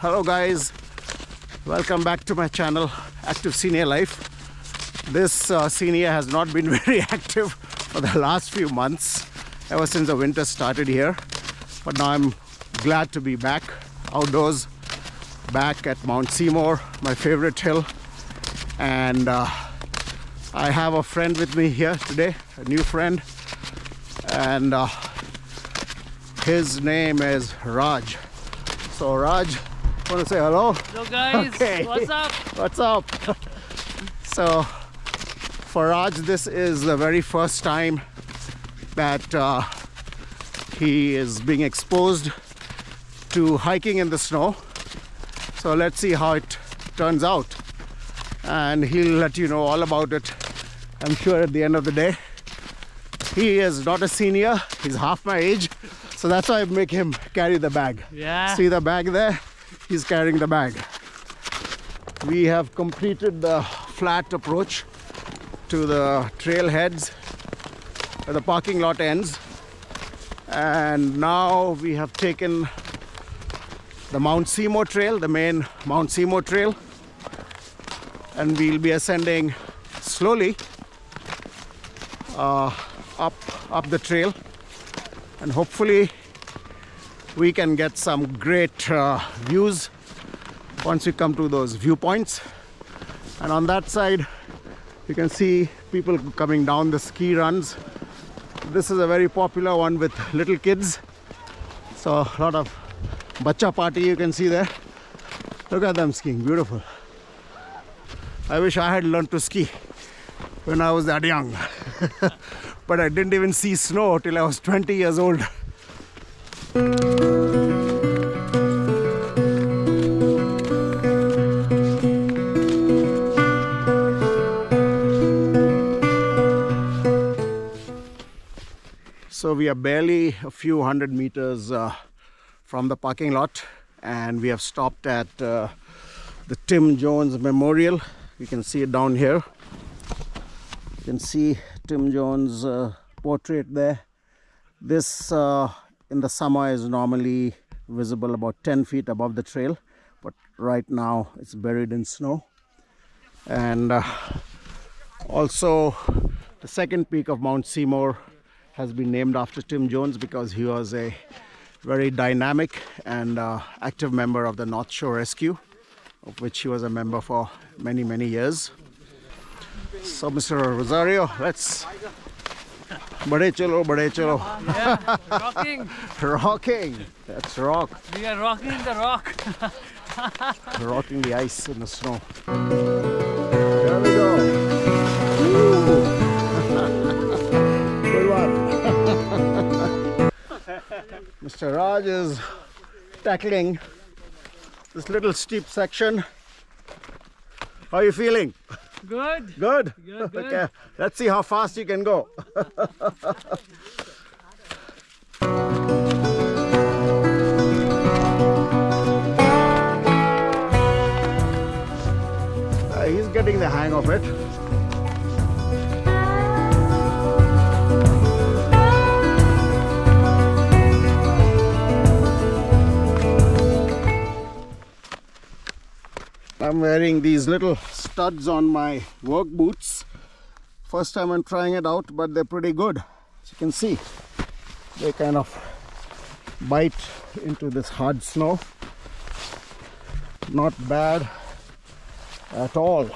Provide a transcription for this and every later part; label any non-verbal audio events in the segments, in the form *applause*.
Hello guys, welcome back to my channel Active Senior Life. This uh, senior has not been *laughs* very active for the last few months ever since the winter started here. But now I'm glad to be back outdoors back at Mount Seymour my favorite hill. And uh, I have a friend with me here today a new friend. And uh, his name is Raj. So Raj want to say hello Hello guys, Okay. what's up? What's up? *laughs* so, for Raj, this is the very first time that uh, he is being exposed to hiking in the snow. So, let's see how it turns out. And he'll let you know all about it, I'm sure, at the end of the day. He is not a senior, he's half my age. So, that's why I make him carry the bag. Yeah. See the bag there? He's carrying the bag. We have completed the flat approach to the trailheads where the parking lot ends. And now we have taken the Mount Seymour Trail, the main Mount Seymour Trail. And we'll be ascending slowly uh, up, up the trail. And hopefully we can get some great uh, views once we come to those viewpoints. And on that side you can see people coming down the ski runs. This is a very popular one with little kids. So a lot of bacha party you can see there. Look at them skiing beautiful. I wish i had learned to ski when i was that young. *laughs* But i didn't even see snow till i was 20 years old So we are barely a few hundred meters uh, from the parking lot and we have stopped at uh, the Tim Jones Memorial. You can see it down here. You can see Tim Jones uh, portrait there. This uh, in the summer is normally visible about 10 feet above the trail but right now it's buried in snow and uh, also the second peak of Mount Seymour has been named after Tim Jones because he was a very dynamic and uh, active member of the North Shore Rescue, of which he was a member for many, many years. So, Mr. Rozario, let's. Bade chalo, bade chalo. Yeah, rocking. *laughs* Rocking. Let's rock. We are rocking the rock. *laughs* Rocking the ice in the snow. Mr. Raj is tackling this little steep section. How are you feeling? Good. Good? Good, good. *laughs* Okay, let's see how fast you can go. *laughs* Uh, he's getting the hang of it. I'm wearing these little studs on my work boots. First time I'm trying it out, but they're pretty good. As you can see, they kind of bite into this hard snow. Not bad at all.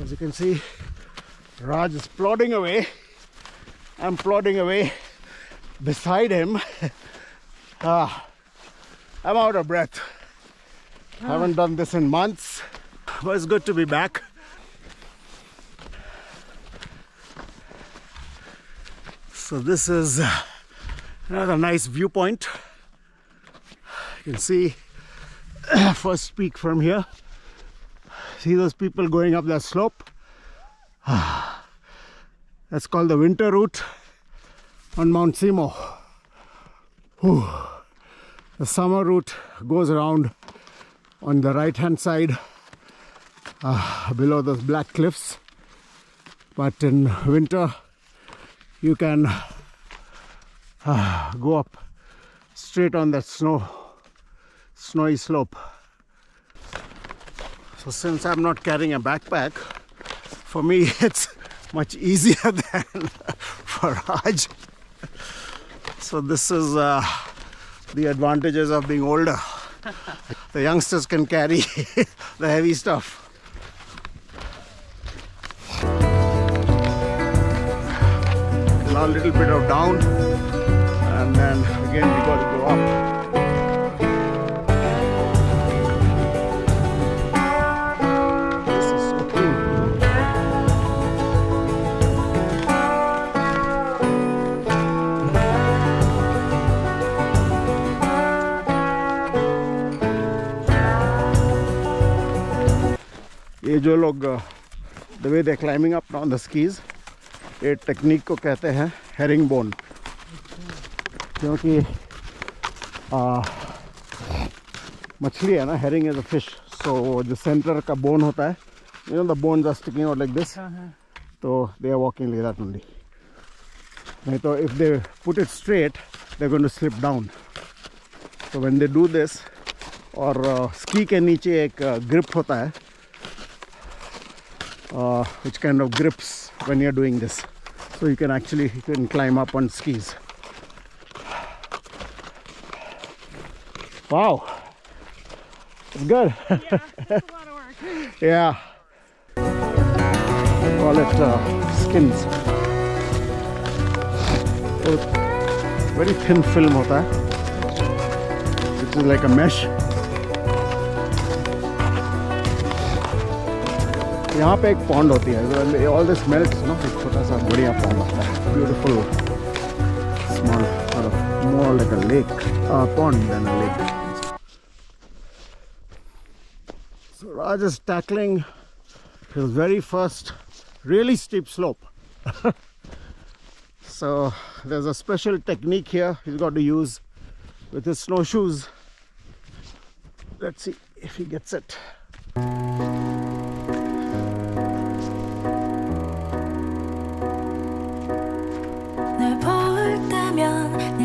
As you can see, Raj is plodding away. I'm plodding away beside him. *laughs* ah, I'm out of breath. Ah. Haven't done this in months, but it's good to be back. So this is another nice viewpoint. You can see *coughs* first peak from here. See those people going up that slope? *sighs* That's called the winter route on Mount. Whew. The summer route goes around on the right hand side uh, below those black cliffs but in winter you can uh, go up straight on that snow snowy slope. So since I'm not carrying a backpack, for me *laughs* it's much easier *laughs* than for Raj. So this is uh, the advantages of being older. *laughs* the youngsters can carry *laughs* the heavy stuff. A little bit of down, and then again we got to go up. ये जो लोग the way they climbing up on the skis ये technique को कहते हैं herring bone क्योंकि मछली है ना herring is a fish so जो सेंटर का बोन होता है you know the bone are sticking out like this तो they are walking like that only नहीं तो if they put it straight they going to slip down तो when they do this और ski के नीचे एक ग्रिप होता है uh, which kind of grips when you're doing this. So you can actually you can climb up on skis. Wow. It's good. Yeah, *laughs* yeah. call it uh, skins. Oh, very thin film hota. Hai which is like a mesh. यहाँ पे एक pond होती है all this melts ना एक छोटा सा बढ़िया पॉन्ड होता है beautiful small sort of more like a lake uh, pond than a lake so Raj is tackling his very first really steep slope *laughs* so there's a special technique here he's got to use with his snowshoes let's see if he gets it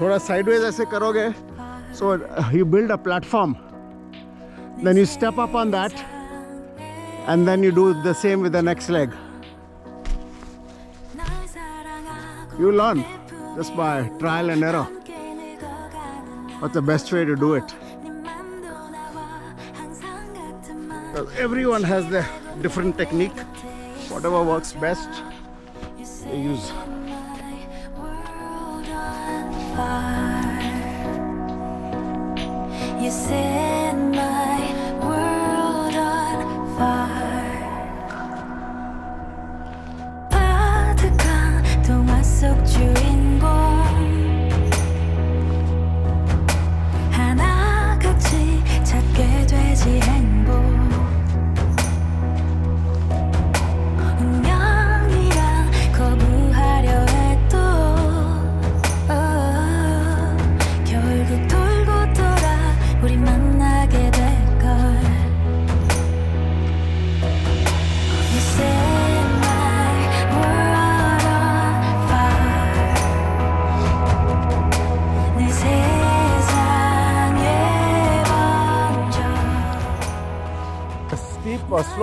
थोड़ा sideways ऐसे करोगे so uh, you build a platform then you step up on that and then you do the same with the next leg you learn just by trial and error what's the best way to do it Because everyone has their different technique whatever works best they use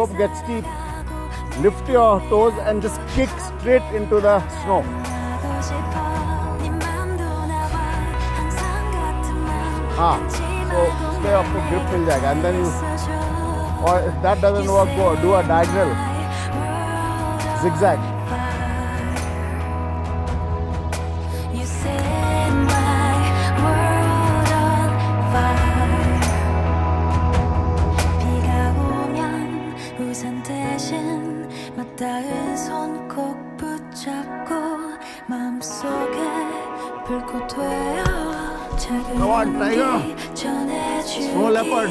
Get steep, lift your toes and just kick straight into the snow. Ah, so stay up to grip and then you, or if that doesn't work, do a diagonal zigzag. tiger, snow leopard,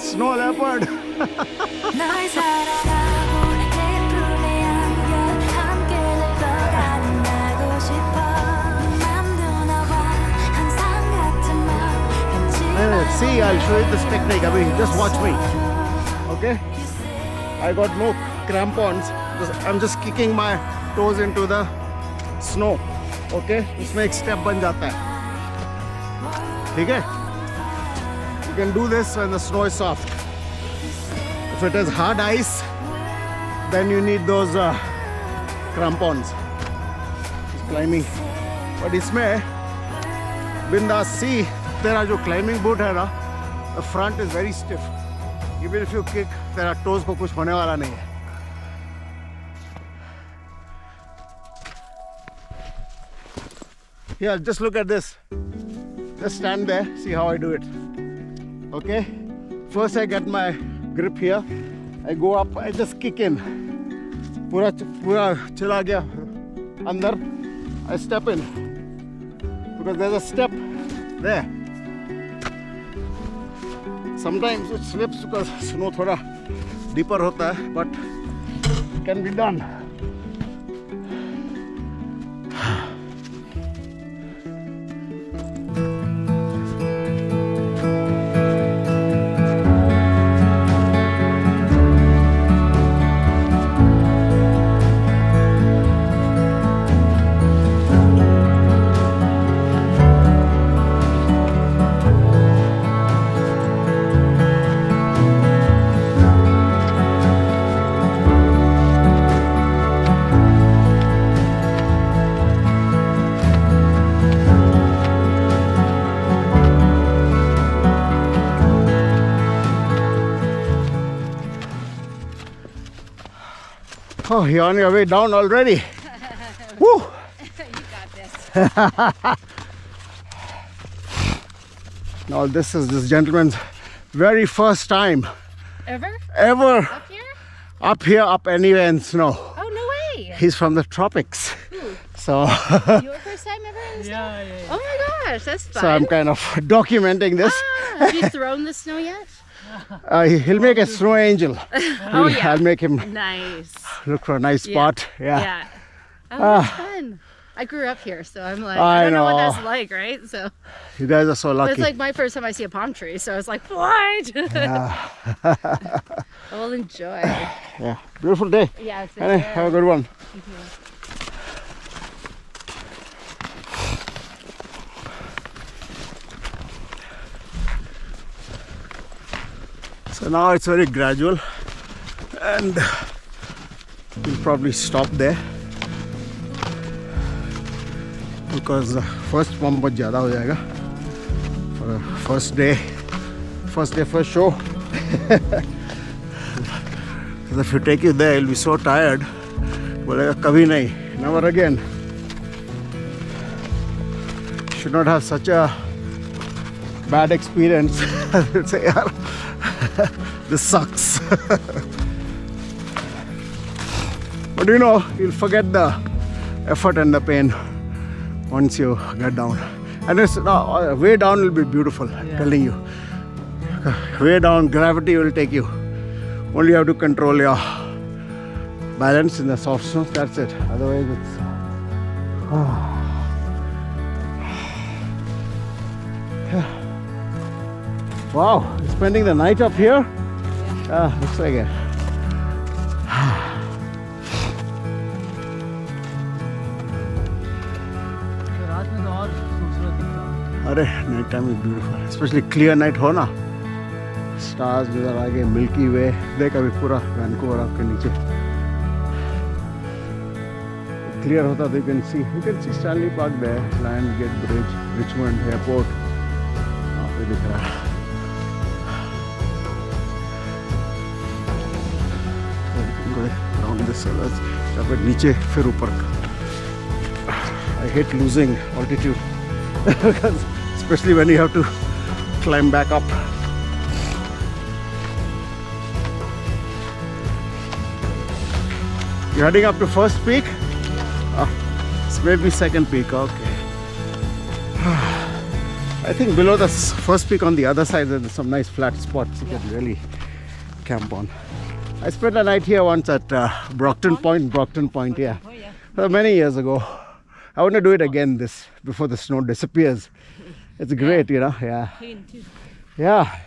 snow leopard. See, I'll show you this technique. I mean, just watch me. Okay? I got no crampons. I'm just kicking my toes into the snow. Okay? This makes step ban jata hai. ठीक है? You can do this when the snow is soft if it is hard ice then you need those crampons climbing but इसमें बिंदा सी तेरा जो climbing boot है ना the front is very stiff even if you kick तेरा toes को कुछ होने वाला नहीं है। Yeah, just look at this. Just stand there, see how I do it. Okay? First I get my grip here. I go up, I just kick in. पूरा पूरा चला गया अंदर I step in because there's a step there. Sometimes it slips because snow थोड़ा deeper होता है, but it can be done. Oh, you're on your way down already. *laughs* Woo! you got this. *laughs* Now this is this gentleman's very first time Ever? ever Up here? up here, up anywhere in snow. Oh, no way. He's from the tropics. *laughs* So, Your first time ever in the snow? Yeah, yeah, yeah. Oh my gosh, that's fun. so I'm kind of documenting this. Ah, have you thrown the snow yet? Uh, he'll make a snow angel. *laughs* Oh, yeah. I'll make him Nice. look for a nice Yeah. spot. Yeah. Yeah. Oh, that's fun. I grew up here, so I'm like, I I, don't know. what that's like, right? So You guys are so but lucky. it's like my first time I see a palm tree, so I was like, what? *laughs* I will enjoy. *laughs* yeah. Beautiful day. Yeah, have a good one. So now it's very gradual and we'll probably stop there because the first pump बहुत ज़्यादा हो जाएगा for a first day first day first show *laughs* because if you take you there you'll be so tired बोलेगा कभी नहीं never again should not have such a bad experience *laughs* I'll say यार this sucks but you know you'll forget the effort and the pain once you get down and it's uh, way down will be beautiful I'm telling you way down gravity will take you only you have to control your balance in the soft snow that's it otherwise it's wow, spending the night up here? Ah looks like it अरे night time is beautiful specially clear night हो ना। Stars इधर आगे milky वे देख अभी पूरा Vancouver आपके नीचे। क्लियर होता तो you can see you can see Stanley Park there Lions Gate Bridge Richmond airport वहाँ पे दिख रहा है। चला তারপর নিচে ফের উপর I hate losing altitude *laughs* especially when you have to climb back up You're heading up to first peak? Oh, it's maybe second peak, okay. *sighs* I think below the first peak on the other side there's some nice flat spots you yeah. can really camp on. I spent a night here once at uh, Brockton Point, Brockton Point, yeah, Oh yeah. uh, many years ago. I want to do it again this before the snow disappears. It's great, you know. Yeah, yeah,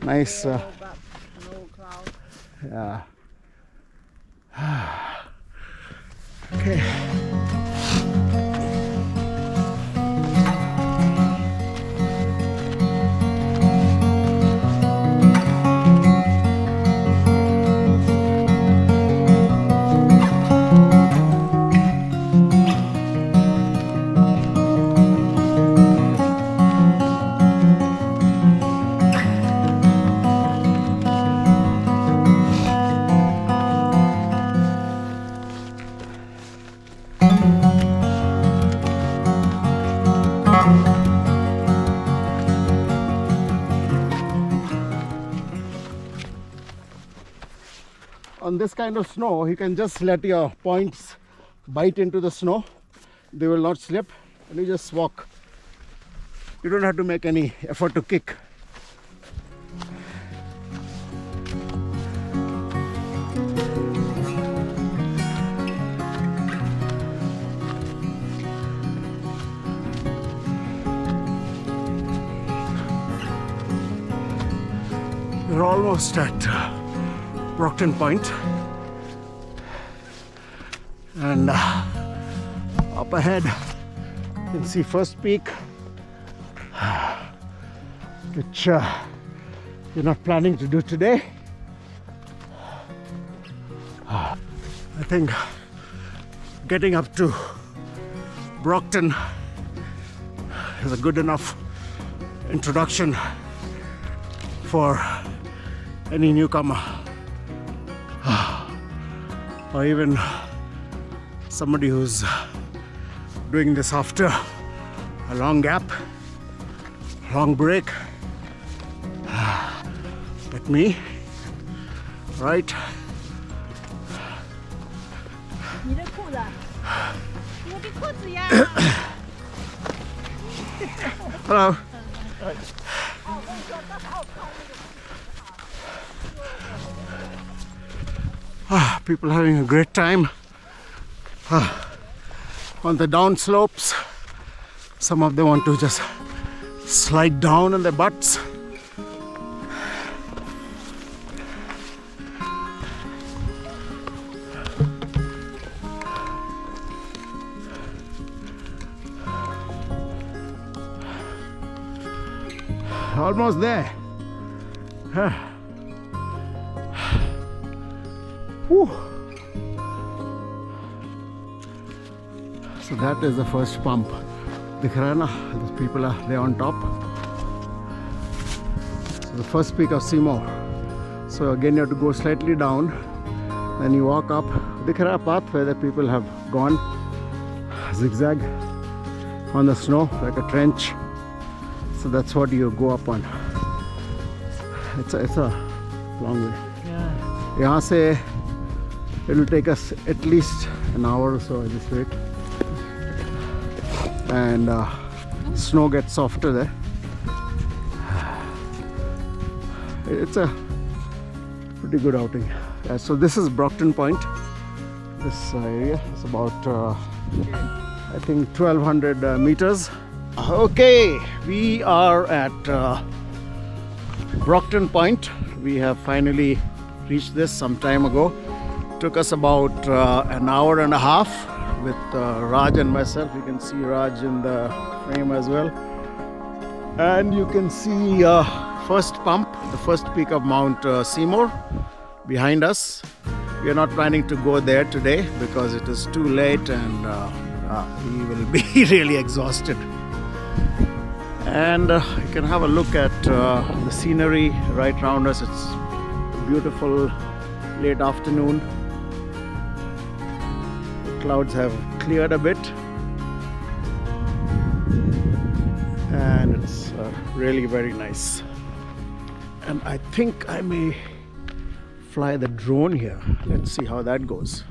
nice. Uh, No bug, no cloud. yeah. *sighs* okay. On this kind of snow, you can just let your points bite into the snow. They will not slip, and you just walk. You don't have to make any effort to kick. We're almost at uh, Brockton And uh, up ahead, you can see First Peak, which uh, you're not planning to do today. I think getting up to Brockton is a good enough introduction for any newcomer or even somebody who's doing this after a long gap, long break. Like me, right? *coughs* Hello. People having a great time Ah, on the down slopes. Some of them want to just slide down on their butts. Almost there. Ah. Whew. So that is the first pump. The Karana, those people are there on top. So the first peak of Seymour. So again you have to go slightly down. Then you walk up the Khara path where the people have gone zigzag on the snow like a trench. So that's what you go up on. It's a, it's a long way. Yeah. यहाँ से it will take us at least an hour or so at this rate. And uh, snow gets softer there. It's a pretty good outing. Yeah, so this is Brockton Point. This uh, area is about uh, I think 1200 uh, meters. Okay we are at uh, Brockton Point. We have finally reached this some time ago. Took us about uh, an hour and a half with uh, Raj and myself. You can see Raj in the frame as well. And you can see uh, first pump, the first peak of Mount uh, Seymour behind us. We are not planning to go there today because it is too late and uh, uh, we will *laughs* be really exhausted and you can have a look at the scenery right around us it's beautiful late afternoon clouds have cleared a bit. And it's uh, really very nice. And i think i may fly the drone here. Let's see how that goes